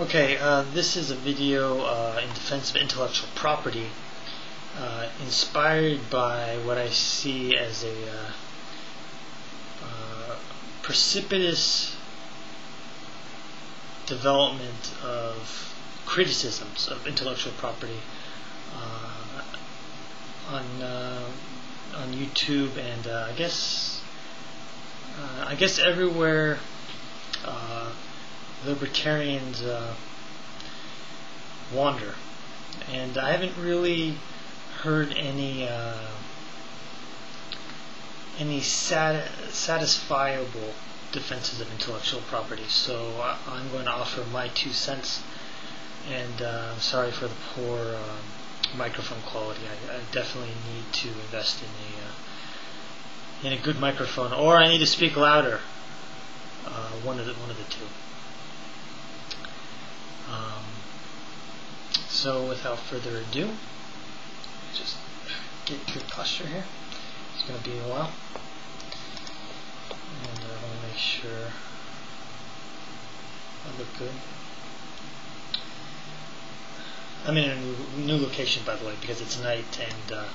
Okay, uh, this is a video uh, in defense of intellectual property, uh, inspired by what I see as a uh, uh, precipitous development of criticisms of intellectual property uh, on on YouTube and I guess I guess everywhere libertarians uh, wander. And I haven't really heard any uh, any sat- satisfiable defenses of intellectual property. So uh, I'm going to offer my two cents. And uh, I'm sorry for the poor um, microphone quality. I, I, definitely need to invest in a uh, in a good microphone, or I need to speak louder. Uh, one of the one of the two. Um, so without further ado, just get good posture here. It's going to be a while. And I want to make sure I look good. I'm in a new, location, by the way, because it's night and uh,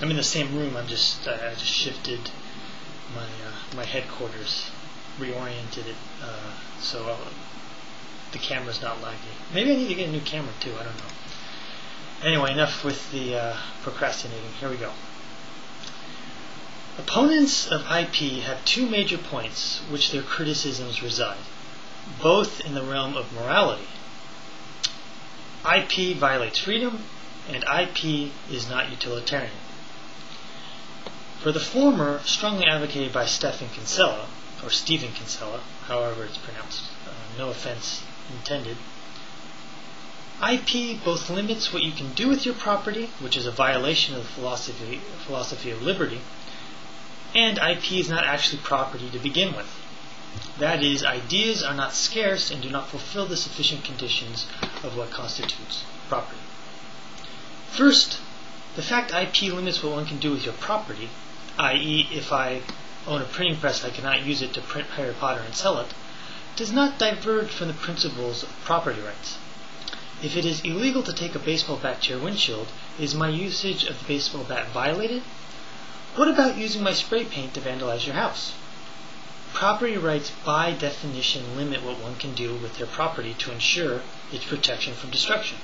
I'm in the same room. I'm just I just shifted my uh, my headquarters, reoriented it, uh, so I'll, the camera's not laggy. Maybe I need to get a new camera too, I don't know. Anyway, enough with the uh, procrastinating. Here we go. Opponents of IP have two major points which their criticisms reside, both in the realm of morality. IP violates freedom, and IP is not utilitarian. For the former, strongly advocated by Stephen Kinsella, or Stephen Kinsella, however it's pronounced, uh, no offense intended. IP both limits what you can do with your property, which is a violation of the philosophy, philosophy of liberty, and IP is not actually property to begin with. That is, ideas are not scarce and do not fulfill the sufficient conditions of what constitutes property. First, the fact IP limits what one can do with your property, i.e., if I own a printing press, I cannot use it to print Harry Potter and sell it, does not diverge from the principles of property rights. If it is illegal to take a baseball bat to your windshield, is my usage of the baseball bat violated? What about using my spray paint to vandalize your house? Property rights by definition limit what one can do with their property to ensure its protection from destruction.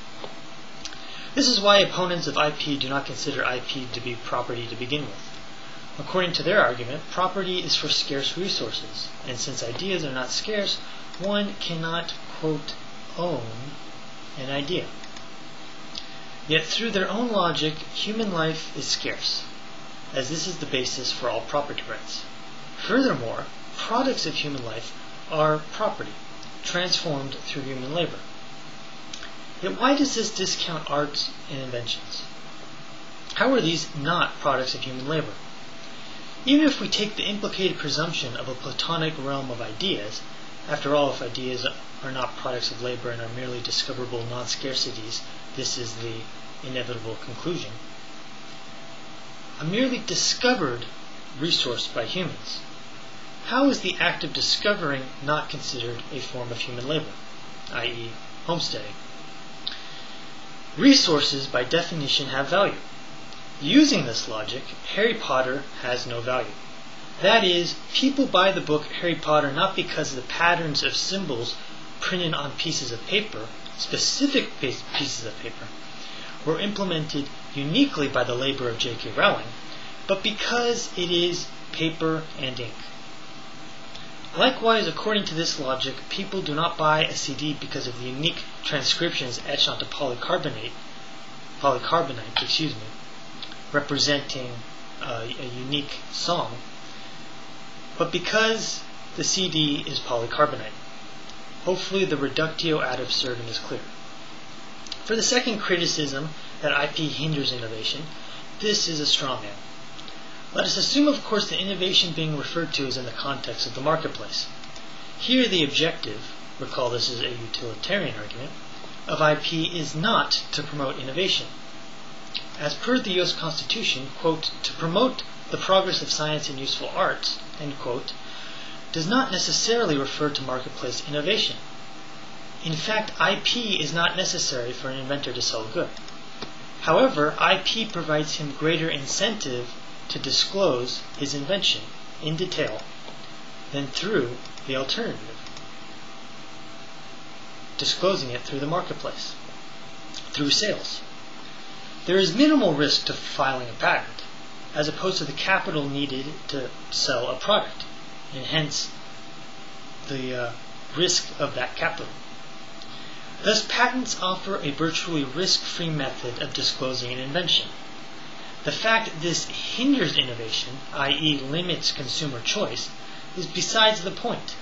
This is why opponents of IP do not consider IP to be property to begin with. According to their argument, property is for scarce resources, and since ideas are not scarce, one cannot, quote, own an idea. Yet through their own logic, human life is scarce, as this is the basis for all property rights. Furthermore, products of human life are property, transformed through human labor. Yet why does this discount arts and inventions? How are these not products of human labor? Even if we take the implicated presumption of a Platonic realm of ideas, after all, if ideas are not products of labor and are merely discoverable non-scarcities, this is the inevitable conclusion. A merely discovered resource by humans. How is the act of discovering not considered a form of human labor, i.e., homesteading? Resources, by definition, have value. Using this logic, Harry Potter has no value. That is, people buy the book Harry Potter not because the patterns of symbols printed on pieces of paper, specific pieces of paper, were implemented uniquely by the labor of J.K. Rowling, but because it is paper and ink. Likewise, according to this logic, people do not buy a CD because of the unique transcriptions etched onto polycarbonate, polycarbonate, excuse me, representing uh, a unique song, but because the CD is polycarbonate. Hopefully the reductio ad absurdum is clear. For the second criticism that IP hinders innovation, this is a straw man. Let us assume, of course, that innovation being referred to is in the context of the marketplace. Here the objective, recall this is a utilitarian argument, of IP is not to promote innovation, as per the U.S. Constitution, quote, to promote the progress of science and useful arts, end quote, does not necessarily refer to marketplace innovation. In fact, IP is not necessary for an inventor to sell a good. However, IP provides him greater incentive to disclose his invention in detail than through the alternative, disclosing it through the marketplace, through sales. There is minimal risk to filing a patent, as opposed to the capital needed to sell a product, and hence the uh, risk of that capital. Thus, patents offer a virtually risk-free method of disclosing an invention. The fact this hinders innovation, i.e. limits consumer choice, is besides the point.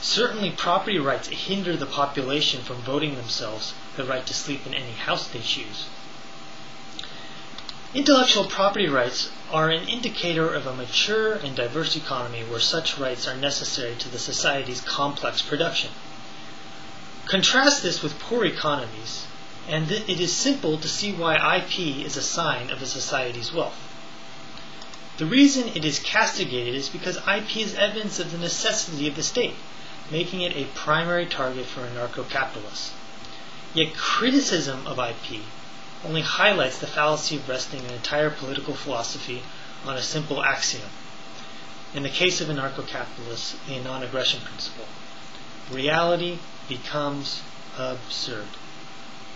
Certainly property rights hinder the population from voting themselves the right to sleep in any house they choose. Intellectual property rights are an indicator of a mature and diverse economy where such rights are necessary to the society's complex production. Contrast this with poor economies, and it is simple to see why IP is a sign of a society's wealth. The reason it is castigated is because IP is evidence of the necessity of the state, making it a primary target for anarcho-capitalists. Yet criticism of IP only highlights the fallacy of resting an entire political philosophy on a simple axiom. In the case of anarcho-capitalists, the non-aggression principle. Reality becomes absurd.